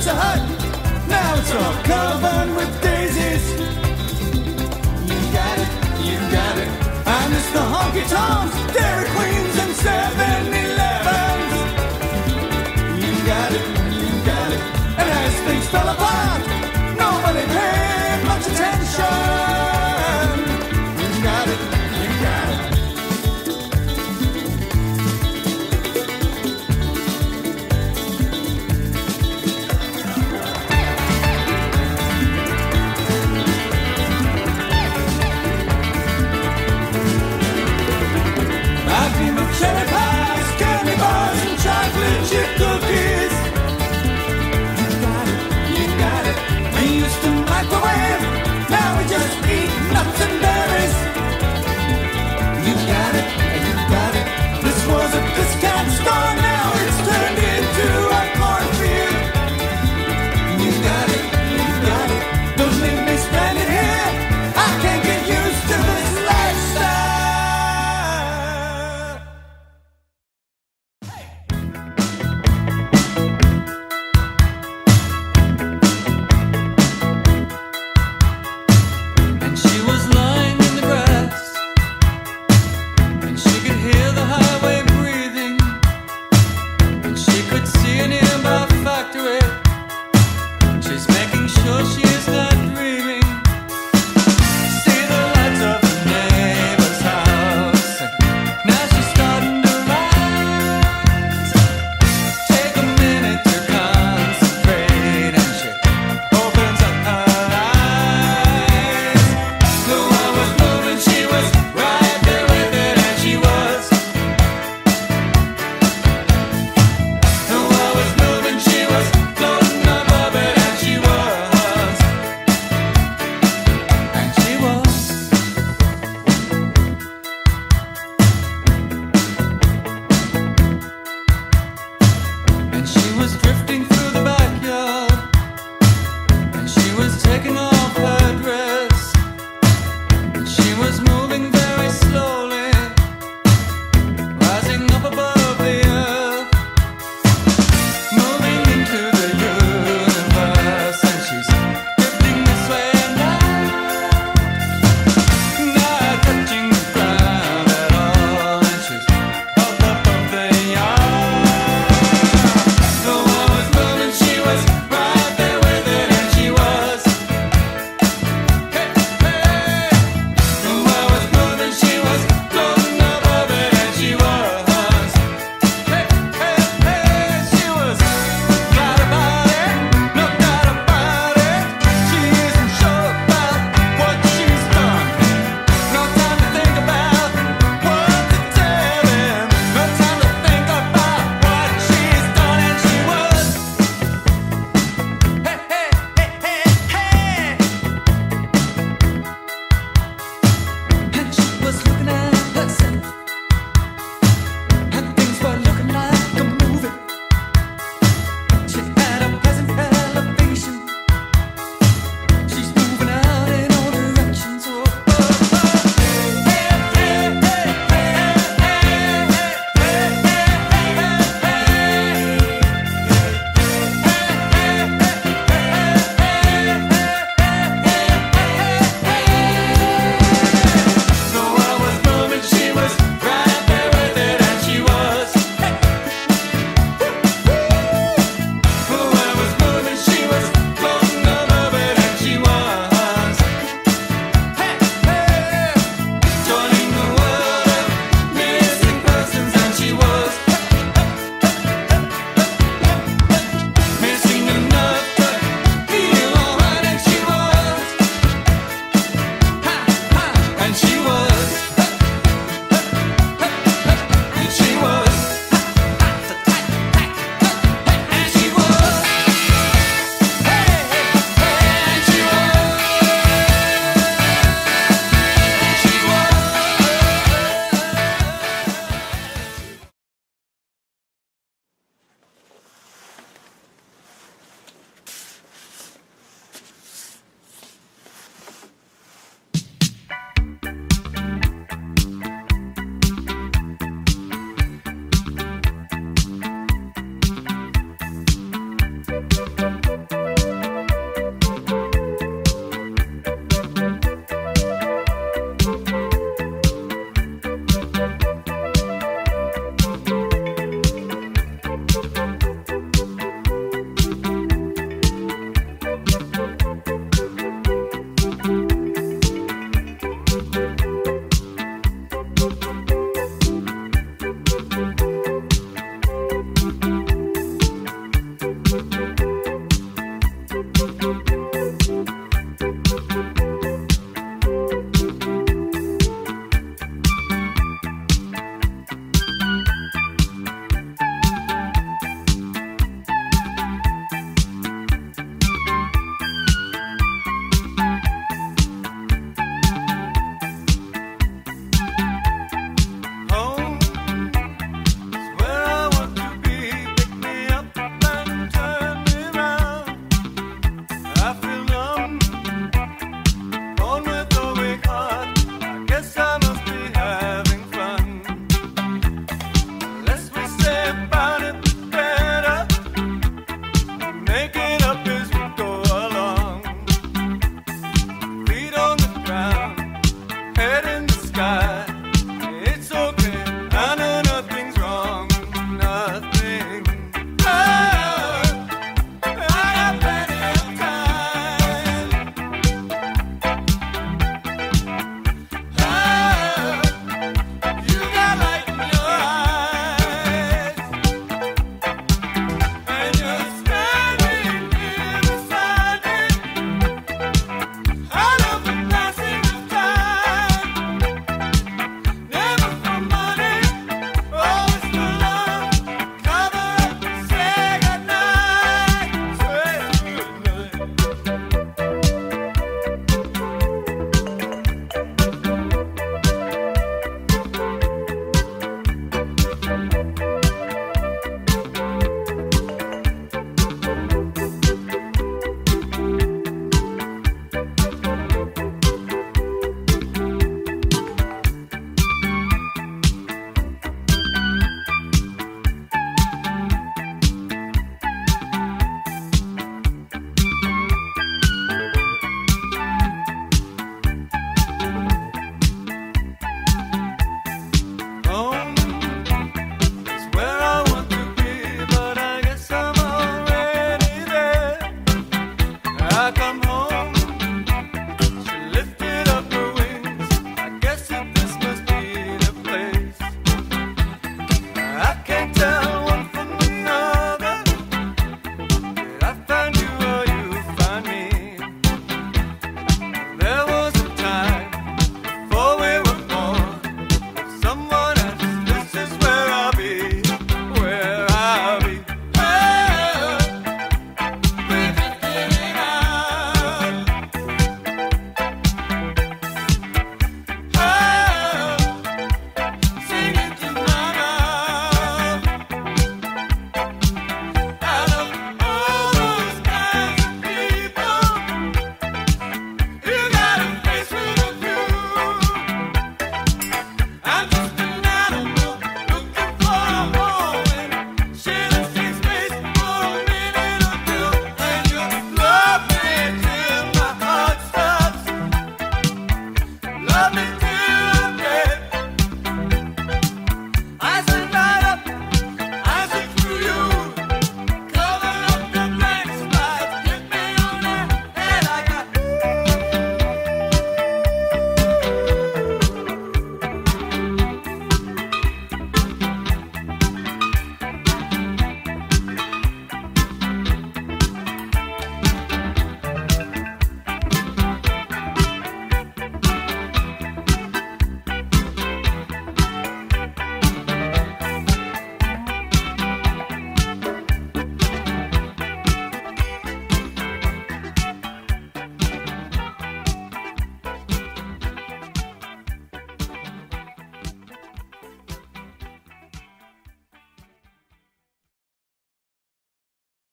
Pizza Hut. Now it's all covered with daisies. You got it, you got it. I miss the honky tonks, Dairy Queens, and 7 Elevens. You got it, you got it. And as things fell apart, nobody paid much attention.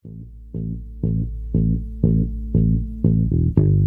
Thank you.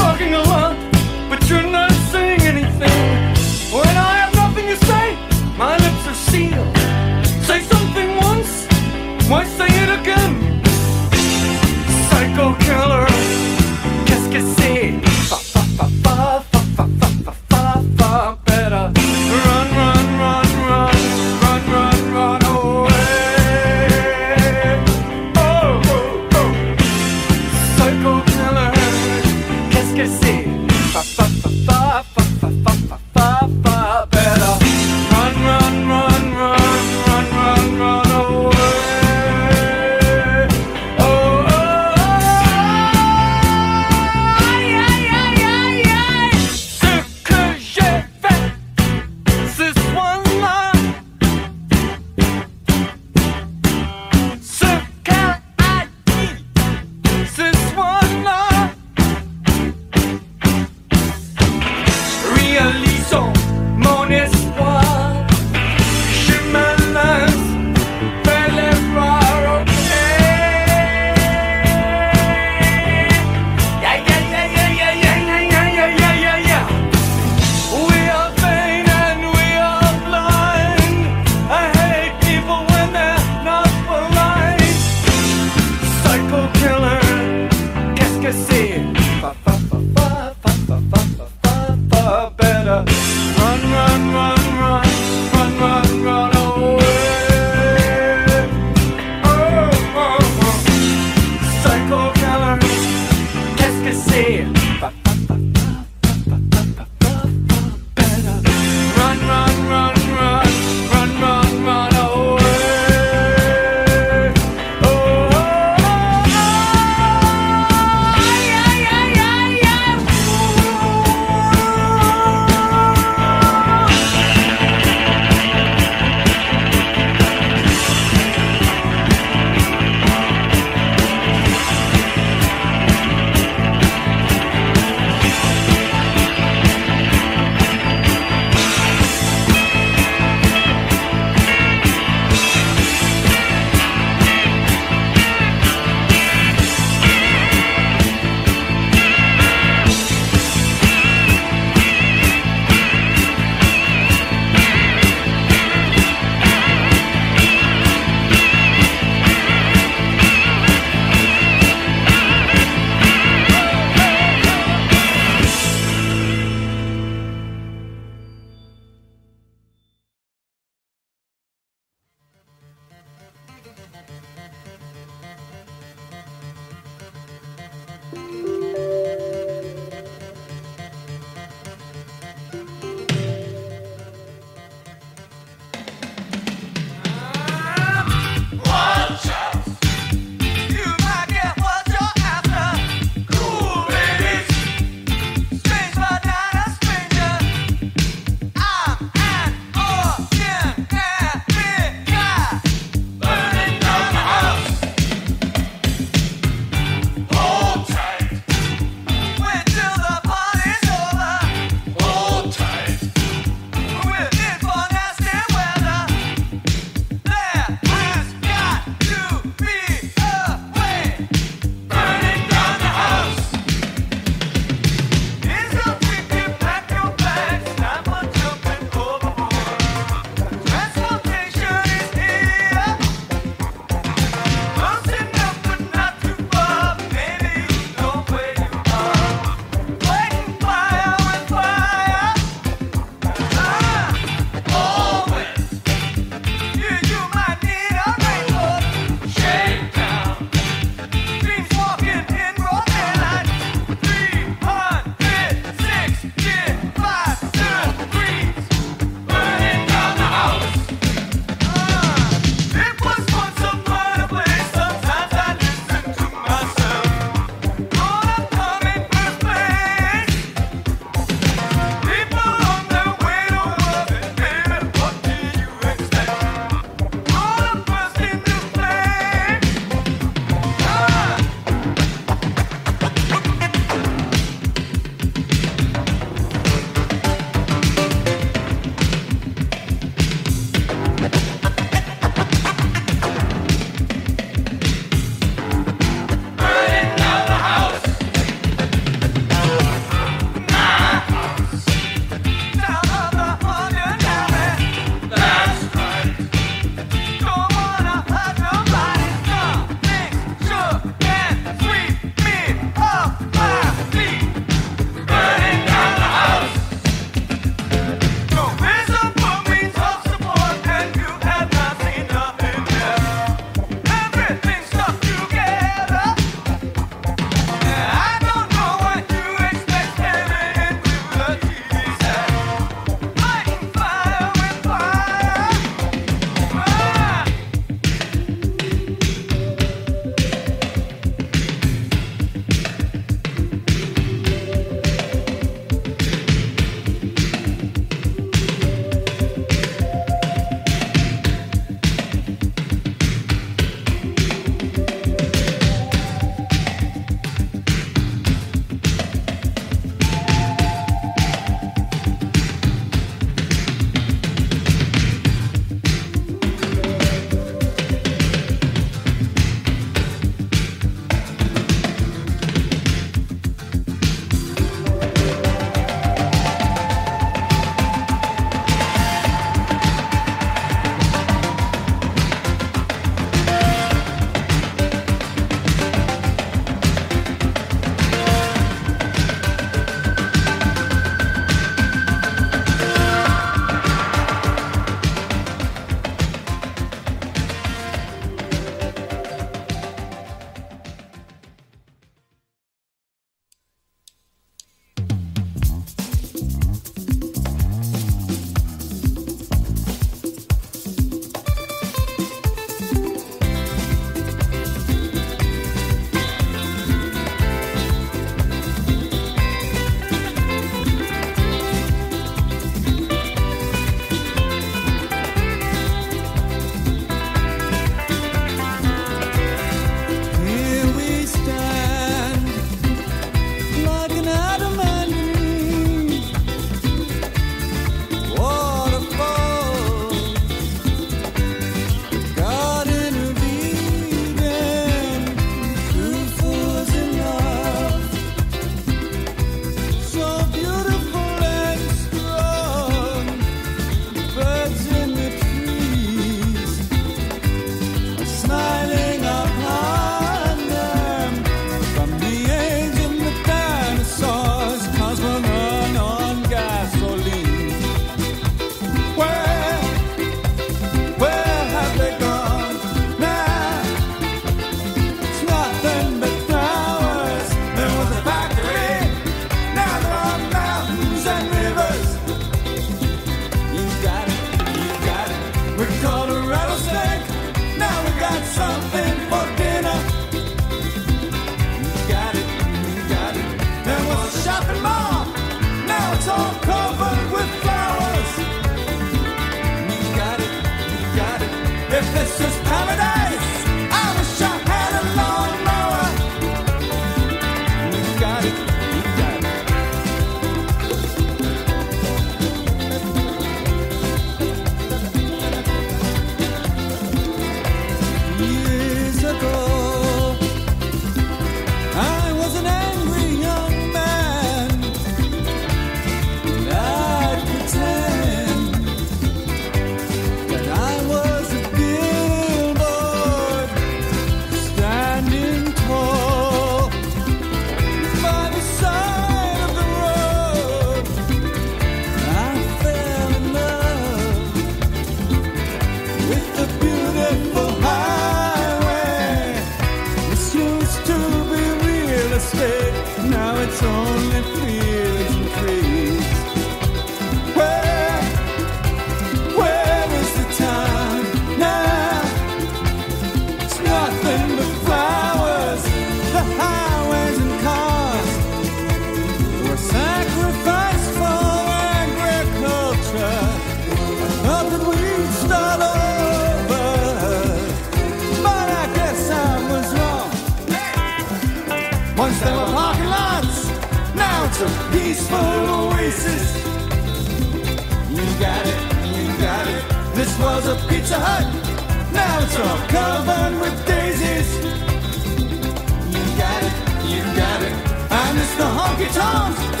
Miss the